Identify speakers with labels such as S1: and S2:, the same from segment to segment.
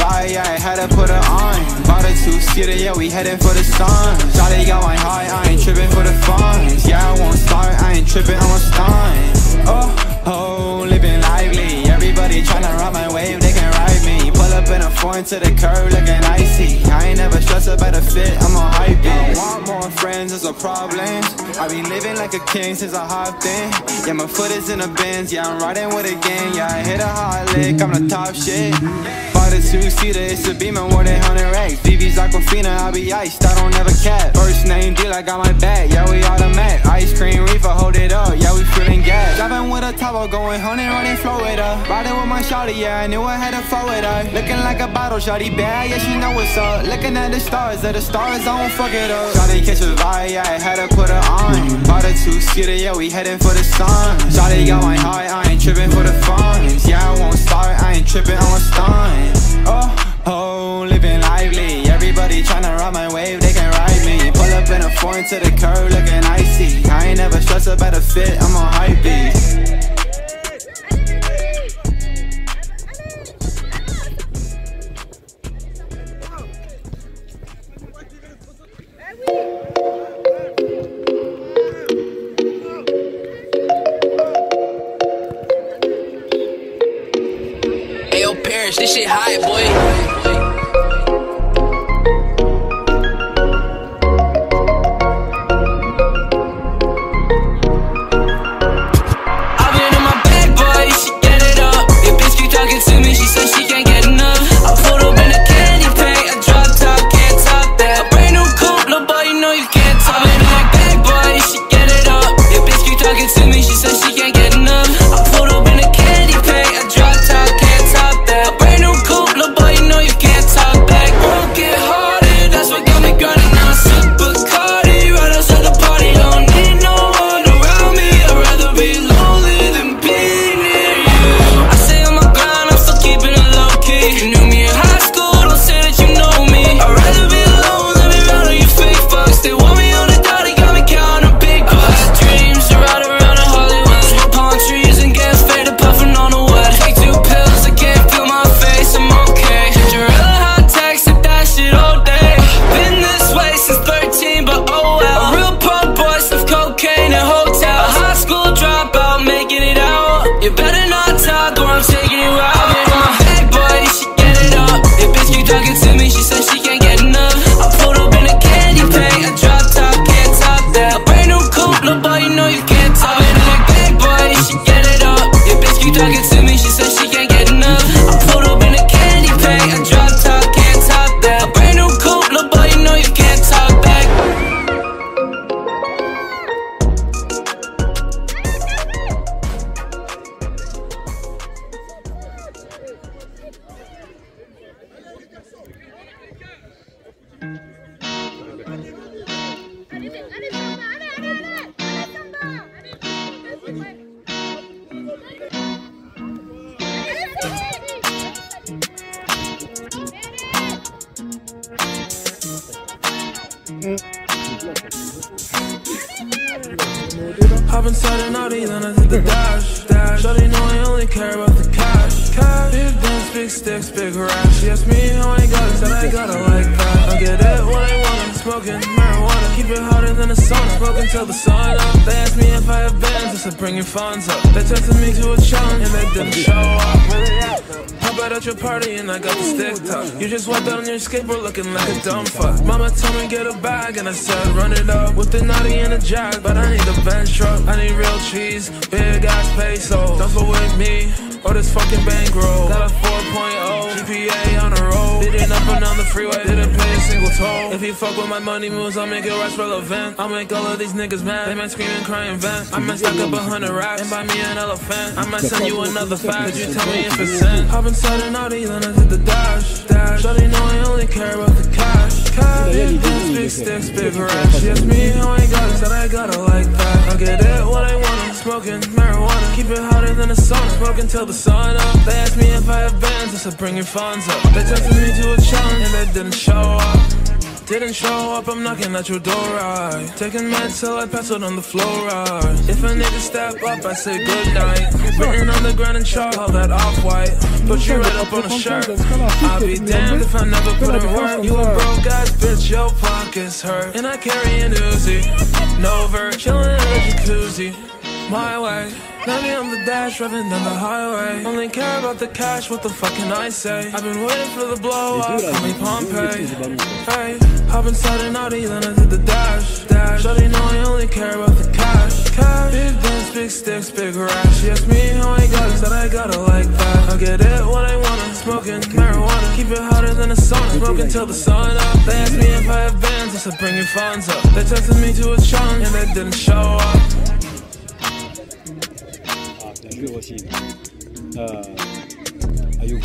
S1: vibe, yeah, I had to put her on. Bought a two-seater, yeah, we heading for the sun. Shawty got my heart, I ain't tripping for the funds. Yeah, I won't start, I ain't tripping, I'm a stunt. Oh, oh, living lively. Everybody tryna ride my wave, they can ride me. Pull up in a foreign to the curb, looking icy. I ain't never stressed about the fit, I'm a hype. I want more friends, it's a problem. I be living like a king since I hopped in. Yeah, my foot is in the bins, yeah, I'm riding with a gang. Yeah, I hit a hot lick, I'm the top shit. Bought a two-seater, it's a beamer, more than 100 racks. BB's Aquafina, I be iced, I don't ever cap. First name deal, I got my back, yeah, we automatic. Ice cream reefer, hold it up, yeah, we feeling gas. Driving with a Tahoe, going hunting, running, flow with her. Riding with my shawty, yeah, I knew I had to flow with her. Looking like a bottle, shawty bad, yeah, she know what's up. Looking at the stars, at the stars, I won't fuck it up. Shawty catch a vibe, yeah, I had to put her on. Bought a two-seater, yeah, we heading for the sun. Shawty got my heart, I ain't tripping for the funds. Yeah, I won't start, I ain't tripping, I'm a stunt. Oh, oh, living lively. Everybody tryna ride my wave, they can ride me. Pull up in a foreign to the curb, looking icy. I ain't never stressed about a fit, I'm on hype.
S2: An then I hit the dash. dash. Shawty know I only care about the cash. cash. Big guns, big sticks, big rash. She asked me how I got it, said I got it like that. I get it when I want it, smoking marijuana. Keep it hotter than the sauna, smoking till the sun up. They asked me if I have bands, I said bring your funds up. They tested me to a challenge, and they didn't show up. Pop out at your party and I got the stick tuck. You just walked out on your skateboard looking like a dumb fuck. Mama told me get a bag and I said run it up with the naughty a jag, but I need a bench truck. I need real cheese, big ass peso. Don't go with me or this fucking bankroll. Got a 4.0 GPA on road. Did it up and down the freeway, didn't pay a single toll. If you fuck with my money moves, I'll make it rise relevant. I'll make all of these niggas mad. They might scream and cry and vent. I might stack up a hundred racks and buy me an elephant. I might send you another fact. Could you tell me if it's sent? Hop inside an Audi, then I hit the dash. dash. Shawty know I only care about the cash. cash. Big sticks, big. She asked me I got said I got it like that. I get it what I want, smoking marijuana. Keep it hotter than the sauna, smoking till the sun up. They asked me if I have bands, I said bring your funds up. They tested me to a challenge and they didn't show up. didn't show up, I'm knocking at your door, right? Taking meds till I pass out on the floor, right? If a nigga step up, I say good night. Written on the ground in chalk, all that off white. Put you right up on a shirt. I'll be damned if I never put in work. You a broke ass bitch, your pockets hurt. And I carry an Uzi. No chillin' in a jacuzzi. My way. Maybe I'm the dash driving down the highway. Only care about the cash, what the fuck can I say? I've been waiting for the blow up, call me Pompeii. Hey, hop inside an Audi, then I did the dash. Dash, Shawty know I only care about the cash. Cash, big guns, big sticks, big rash. She asked me how I got it, said I got it like that. I get it when I want it, smoking marijuana. Keep it hotter than a sauna, smoking till the sun up. They asked me if I have bands, I said bring your funds up. They texted me to a challenge, and they didn't show up.
S3: Uh, Ayub.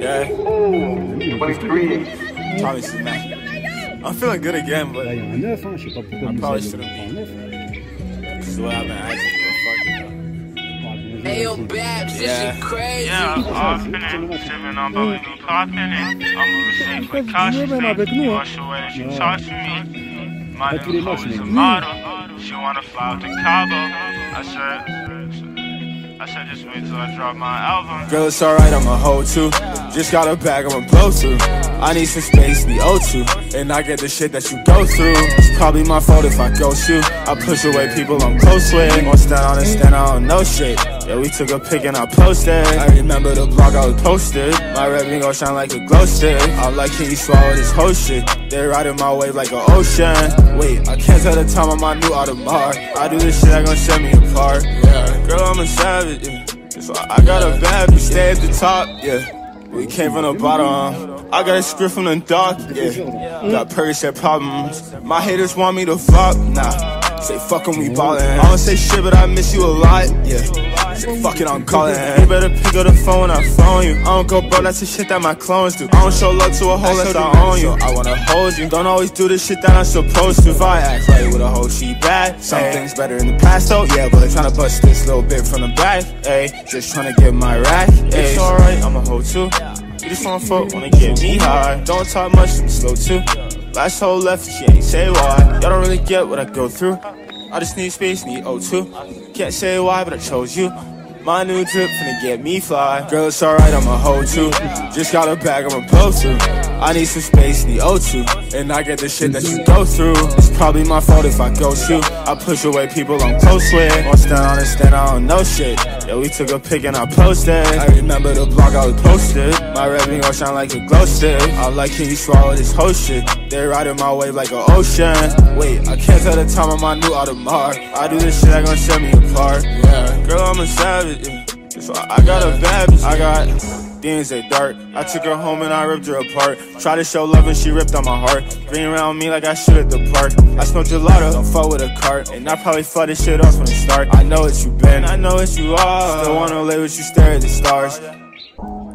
S4: Yeah. Oh. I'm feeling good again, but
S3: I
S4: probably
S3: shouldn't be.
S4: This is what I've been asking for. Fuck it.
S3: Bon,
S5: Hey yo,
S3: je-
S5: Babs, this
S4: Yeah.
S5: shit crazy.
S6: Yeah, I'm finna sipping on but we be popping it. I'm moving safe with caution.
S3: Même avec nous, hein.
S6: Watch that she
S3: Ouais.
S6: to me. My
S3: Pas tous les
S6: new hoe is a model. She wanna fly out to Cabo. I said, I said just wait till I drop my album.
S4: Girl, it's alright, I'm a hoe too. Just got a bag, I'ma blow through. I need some space, need O2. And I get the shit that you go through. It's probably my fault if I ghost you. I push away people I'm close with. Won't stand on and stand out on no shit. Yeah, we took a pic and I posted. I remember the blog I was posted. My red ring gon' shine like a glow stick. I'm like, can you swallow this whole shit? They riding my wave like an ocean. Wait, I can't tell the time on my new Audemars. I do this shit that gon' set me apart. Yeah, girl, I'm a savage. Yeah. So I got a bad bitch, stay at the top, yeah. We came from the bottom. I got a script from the dark, yeah. Got Percocet problems. My haters want me to flop, nah. Say fuck 'em, we ballin'. I don't say shit, but I miss you a lot, yeah. Fuck it, I'm calling. You better pick up the phone when I phone you. I don't go, bro, that's the shit that my clones do. I don't show love to a hoe unless I own you. I wanna hold you. Don't always do the shit that I'm supposed to. If I act right with a hoe, she bad. Some things better in the past, though, yeah, but tryna bust this little bit from the back, ayy. Just tryna get my rack, ayy. It's alright, I'm a hoe too. You just wanna fuck, wanna get me high. Don't talk much, I'm slow too. Last hoe left, she ain't say why. Y'all don't really get what I go through. I just need space, need O2. Can't say why, but I chose you. My new drip finna get me fly. Girl, it's alright, I'm a hoe too. Just got a bag, I'ma blow through. I need some space, need O2. And I get the shit that you go through. It's probably my fault if I ghost you. I push away people I'm close with. Won't stand on and stand out on no shit. Yeah, we took a pic and I posted. I remember the blog I was posted. My ring gon' shine like a glow stick. I'm like, can you swallow this whole shit? They riding my wave like an ocean. Wait, I can't tell the time on my new Audemars. I do this shit that gon' set me apart. Yeah, girl, I'm a savage. Yeah. So I got a bad bitch. I got things that dark. I took her home and I ripped her apart. Try to show love and she ripped on my heart. Bring around me like I should at the park. I smoke gelato, don't fuck with a cart. And I probably fuck this shit off from the start. I know what you been, I know what you are. Still wanna lay with you, stare at the stars.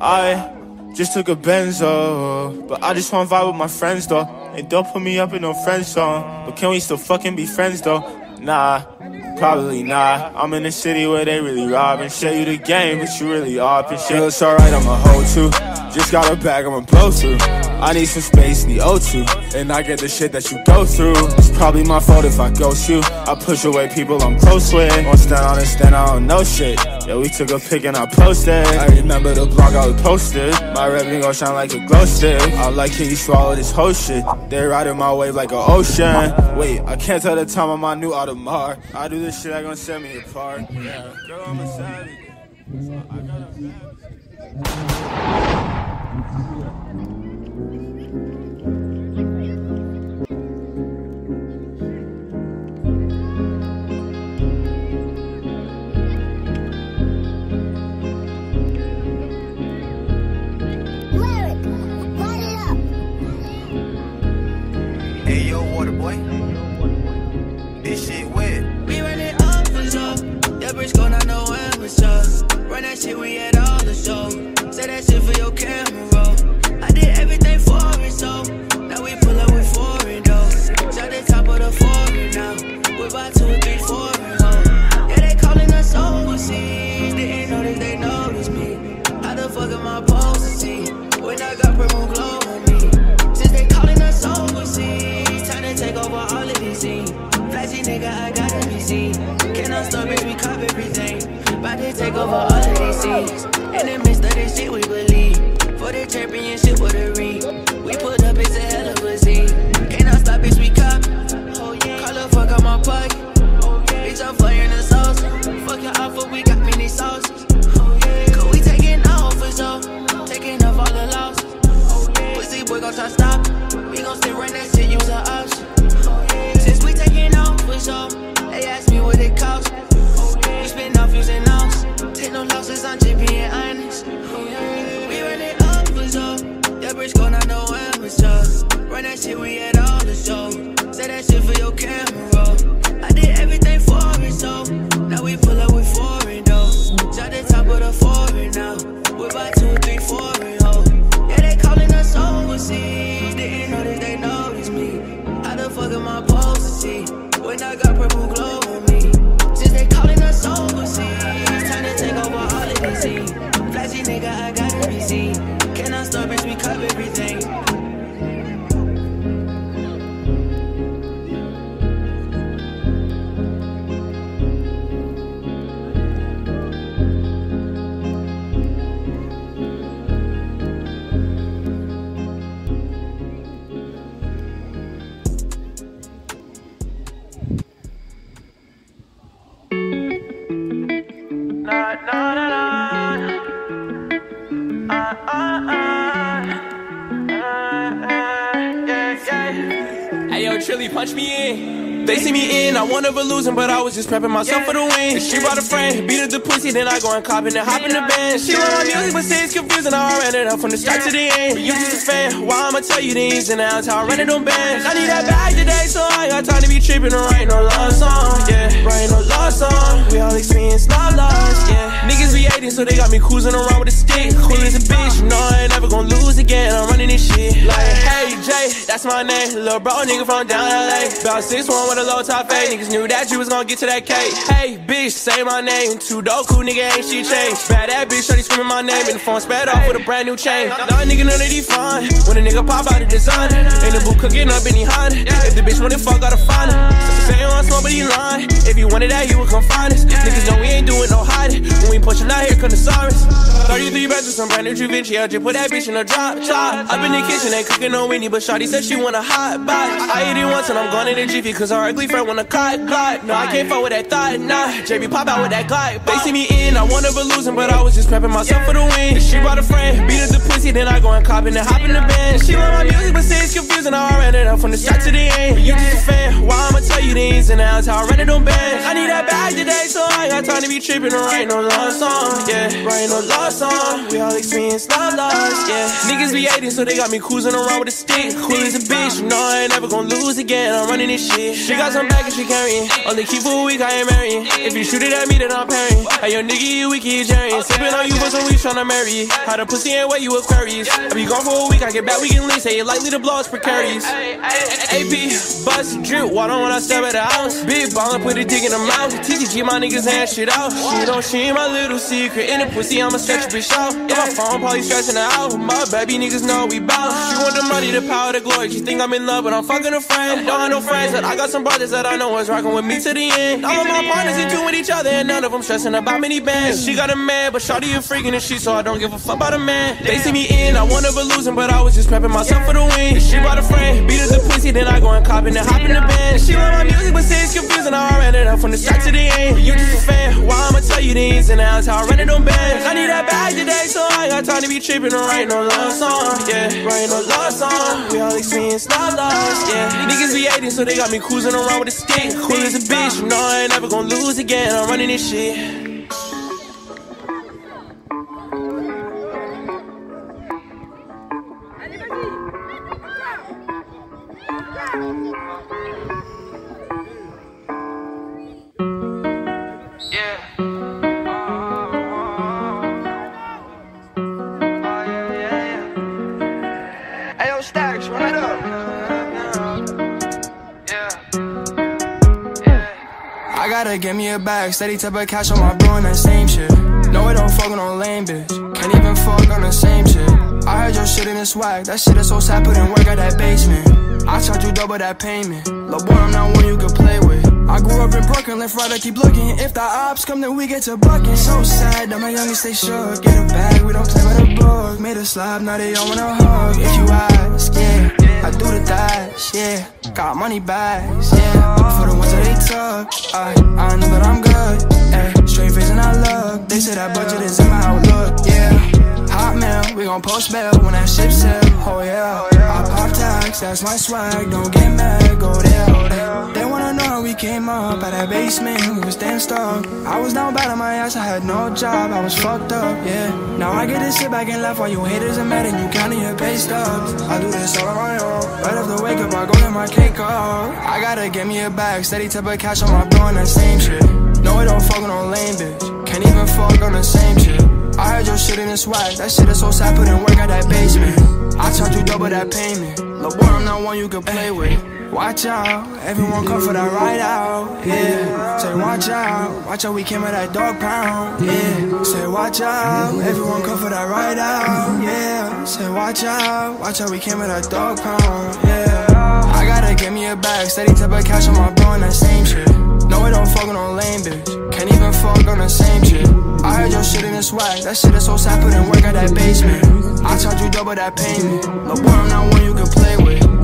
S4: I just took a benzo, but I just wanna vibe with my friends though. And don't put me up in no friend zone. But can we still fucking be friends though? Nah, probably not. I'm in a city where they really rob and show you the game, but you really up and shit. It's alright, I'm a hoe too. Just got a bag, I'ma blow through. I need some space, need O2. And I get the shit that you go through. It's probably my fault if I ghost you. I push away people I'm close with. Won't stand on and stand out on no shit. Yeah, we took a pic and I posted. I remember the blog I was posted. My ring gon' shine like a glow stick. I'm like, can you swallow this whole shit? They're riding my wave like an ocean. Wait, I can't tell the time on my new Audemars. I do this shit that gon' set me apart. Yeah, girl, I'm a savage. So I got a bad-
S7: Run
S5: that shit, we at all the show. Say that shit for your camera
S8: take over all of these scenes. In the midst of this shit, we believe. For the championship with a ring. We put up, it's a hell of a scene. Can't I stop, bitch, we cop. Oh, Call the fuck out my pocket. Oh, bitch, I'm flying the sauce. Fuck your offer, we got many sauces.
S9: I but I was just prepping myself for the win. She brought a friend, beat up the pussy, then I go and cop and hop in the band. She love my music, but say it's confusing. I ran it up from the start to the end. But you just a fan, why I'ma tell you the ins and outs, how I ran it on bands. I need that bag today, so I ain't got time to be tripping or writing no love song. Yeah, writing no love song. We all experience not loss, yeah. Niggas be hating, so they got me cruising around with a stick. Cool as a bitch, you know I ain't never gonna lose again. I'm running this shit. Like, hey Jay, that's my name. Little bro, nigga from down LA. About 6'1 with a low top fade. Niggas knew that you was gonna get to that cake. Hey, bitch, say my name. Cool nigga ain't she changed. Bad that bitch, shorty screaming my name. in the phone sped off with a brand new chain. Nah, nigga, none of these fine. When a nigga pop out the designer. In the boot cooking up any Honda. If the bitch wanna fuck, gotta find her. Say you want smoke, but he lying. If you wanted that, you would come find us. 33 beds with some brand new Givenchy. I just put that bitch in a drop top. Up in the kitchen, ain't cooking no Winnie, but Shawty said she want a hot box. I ate it once and I'm going in the jiffy, cause our ugly friend want a cut glide. No, I can't fuck with that thought, nah. JB pop out with that glide. They see me in, I wanna losing, but I was just prepping myself for the win. She brought a friend, beat up the pussy, then I go and cop and hop in the band. She love my music, but say it's confusing. I ran it up from the start to the end. You just a fan, why I'ma tell you the ins and outs, how I ran it on bands. I need that bag today, so I got time to be tripping or writing no love song. Yeah, writing no love song. We all experience love loss, yeah. Niggas be hating, so they got me cruising around with a stick. Cool as a bitch, you know I ain't never gonna lose again. I'm running this shit. She got some baggage she carrying. Only keep for a week, I ain't marrying. If you shoot it at me, then I'm parrying. Hey, yo, nigga, you weak, you jarring. Sipping on you for some weeks, tryna marry you. How the pussy ain't wet, you Aquarius. I be gone for a week, I get back, we can. Say it likely to blow, it's precarious. AP, bust, drip, water when I step at the house. Big ballin', put a dick in the mouth. TTG, my niggas hand shit out. She don't, she ain't my little secret. In the pussy, I'ma stretch a bitch out. In my phone, probably stressing her out. My baby niggas know we bout. She want the money, the power, the glory. She think I'm in love, but I'm fucking a friend. Don't have no friends, but I got some brothers that I know was rocking with me to the end. All of my partners in tune with each other, and none of them stressing about many bands. She got a man, but shawty a freaking and she, so I don't give a fuck about a man. They see me in, I wanna be losing, but I was just prepping myself for the win. She brought a friend, beat up the pussy, then I go and cop and hop in the band. She love my music, but say it's confusing. I ran it up from the start to the end. You just a fan, why I'ma tell you the ins and outs, how I ran it on bands. I need that bag today, so I got time to be tripping or writing no love song. Yeah, writing no love song. We all experience love loss, yeah. Niggas be hating, so they got me cruising around with a stick. Cool as a bitch, you know I ain't never gonna lose again. I'm running this shit.
S8: I gotta get me a bag, steady type of cash on my bro and that same shit. No, I don't fucking on lame bitch. Can't even fuck on the same shit. I heard your shit in the swag, that shit is so sad, put in work at that basement.
S10: I charge you double that payment. Lil' boy, I'm not one you can play with. I grew up in Brooklyn, left right, I keep looking. If the ops come, then we get to bucking. So sad that my youngest stay shook. Get a bag, we don't play with a book. Made a slab, now they all wanna hug. If you ask, yeah, I do the dash, yeah. Got money bags, yeah. For the ones that they took, I, I know that I'm good, yeah. Straight face and I look. They say that budget is in my outlook, yeah. Hot mail, we gon' post bail when that ship sail. Oh yeah, Tags, that's my swag. Don't get mad, go there. They wanna know how we came up out that basement. We was damn stuck. I was down bad on my ass, I had no job, I was fucked up, yeah. Now I get to sit back and laugh while you haters are mad and you counting your pay stubs. I do this all on my own. Right after wake up, I go to my cake off. I gotta get me a bag, steady type of cash on my bro and that same shit. No, I don't fuck with no lame bitch. Can't even fuck on the same shit. I heard your shit in the swag. That shit is so sad, put in work at that basement. I charge you double that payment. Look, boy, I'm not one you can play with. Watch out, everyone come for that ride out. Yeah, say watch out, watch out, we came at that dog pound. Yeah, say watch out, everyone come for that ride out. Yeah, say watch out, watch out, we came at that dog pound. Yeah, I gotta get me a bag, steady type of cash on my bro and that same shit. No, I don't fuck with no lame bitch. Can't even fuck on the same shit. I heard your shit in the swag. That shit is so sad, put in work at that basement. I charge you double that payment. Look, boy, I'm not one you can play with.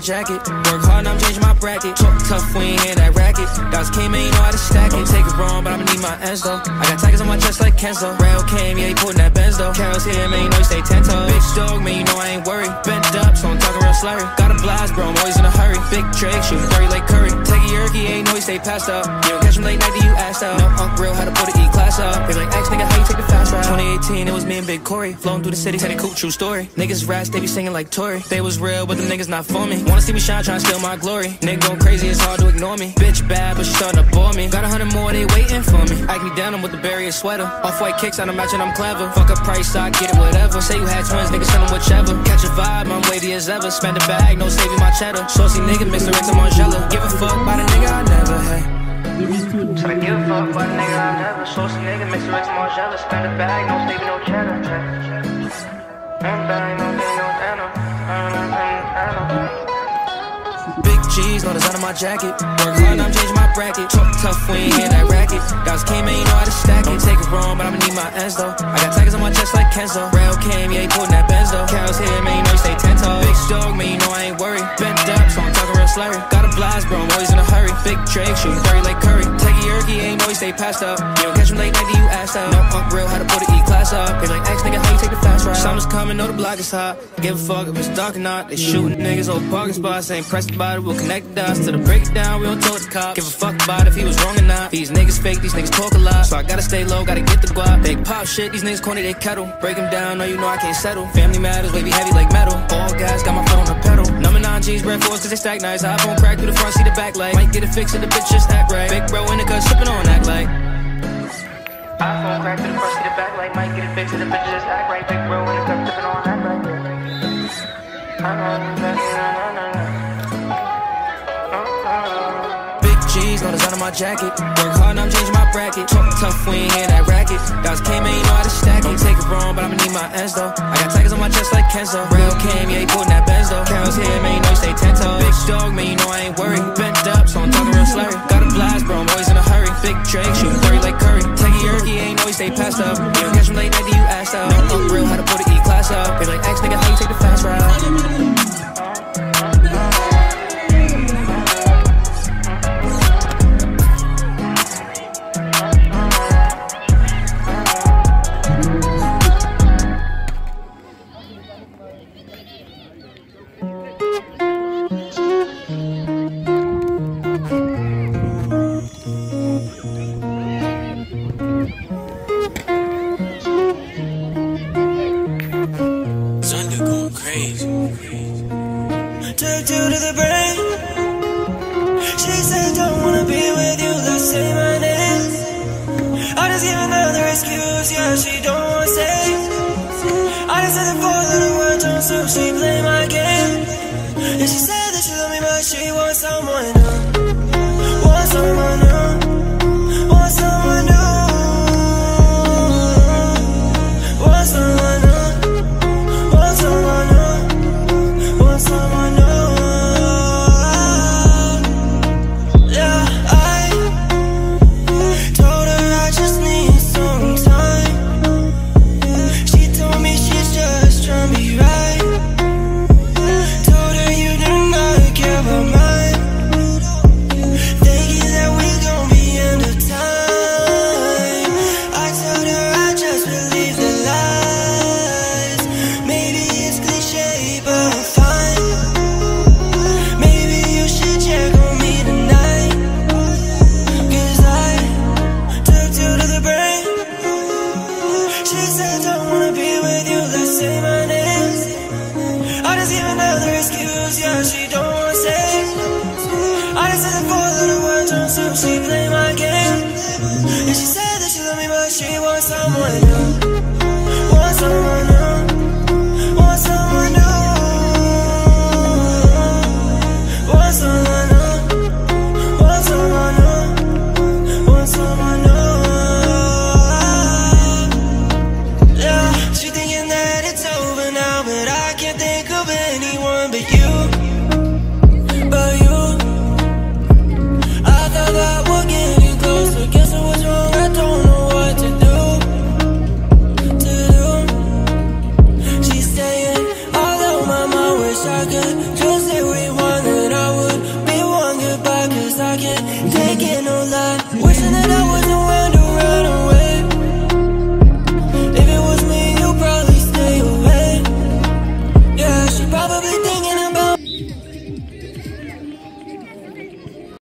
S11: Jacket. Work hard, I'm changing my bracket. Tough, we ain't in that racket. Dogs came in, you know how to stack it. Take it wrong, but I'ma need my ends though. I got tigers on my chest like Kenzo. Rail came, yeah, he putting that Benz though. Carol's here, man, you know he stay ten toes. Big dog, man, you know I ain't worried. Bent up, so I'm talking real slurry. Got a blast, bro, I'm always in a hurry. Big Drake, shooting dirty like Curry. Take a yerky, ain't know he stay passed up. You don't catch him late night, then you asked out. No, Unc real, how to put an E class up. They like, X nigga, how you take the fast ride? 2018, it was me and Big Corey. Flowing through the city, had a cool true story. Niggas rats, they be singing like Tory. They was real, but them niggas not for me. Wanna see me shine, tryna steal my glory. Nigga going crazy, it's hard to ignore me. Bitch bad, but she starting to bore me. Got a hundred more, they waiting for me. Ike me down, I'm with the barrier sweater. Off white kicks, I don't match and I'm clever. Fuck a price, I get it, whatever. Say you had twins, nigga, send them whichever. Catch a vibe, I'm wavy as ever. Spend a bag, no saving my cheddar. Saucy nigga, mix the Rex and Margiela. Give a fuck by the nigga I never had. I give a fuck by the nigga I never. Saucy nigga, mix the Rex and Margiela. Spend a bag, no saving no cheddar. Spend bag, no G's, no design on my jacket. Work hard, I'm changing my bracket. Talk tough, we ain't in that racket. Guys came in, you know how to stack it. Take it wrong, but I'ma need my ends though. I got tigers on my chest like Kenzo. Rail came, yeah, he putting that Benz though. Carol's here, man, you know he stay ten toes. Big dog, man, you know I ain't worried. Bent up, so I'm talking real slurry. Got a blast, bro, I'm always in a hurry. Big Drake, shooting dirty like Curry. A yerky, ain't know he stay passed up. You don't catch him late night, you asked out. No, Unc real, how to put an E class up. They like, X nigga, how you take the fast ride? Summer's coming, know the block is hot. Give a fuck if it's dark or not. They shooting niggas, old parking spots. Ain't pressed it, we'll connect dots to the breakdown. We don't the cops. Give a fuck about if he was wrong or not. These niggas fake, these niggas talk a lot. So I gotta stay low, gotta get the guap. They pop shit, these niggas corny, they kettle. Break them down, no, you know I can't settle. Family matters, wavy heavy like metal. All gas, got my foot on the pedal. Number nine G's, red fours, cause they stack nice. Hop on crack through the front, see the back light. Might get it fixed and the bitch just act right. Big bro in the cut, sipping on act like. iPhone crack through the front, see the back light. Might get it fixed and the bitch just act right. Big bro in the cut, sipping on act. Big G's, no design on my jacket. Work hard, I'm changing my bracket. Talk tough, we ain't in that racket. Dogs came in, you know how to stack it. Take it wrong, but I'ma need my ends though. I got tigers on my chest like Kenzo. Rail came, yeah, he putting that Benz though. Carol's here, man, you know he stay ten toes. Big dog, man, you know I ain't worried. Bent up, so I'm talking real slurry. Got a blast, bro, I'm always in a hurry. Big Drake, shooting dirty like Curry. Take a yerky, ain't know he stay passed up. You catch him late night, you asked out. Unc real, how to put an E class up. They like, X nigga, how
S8: Said the words on so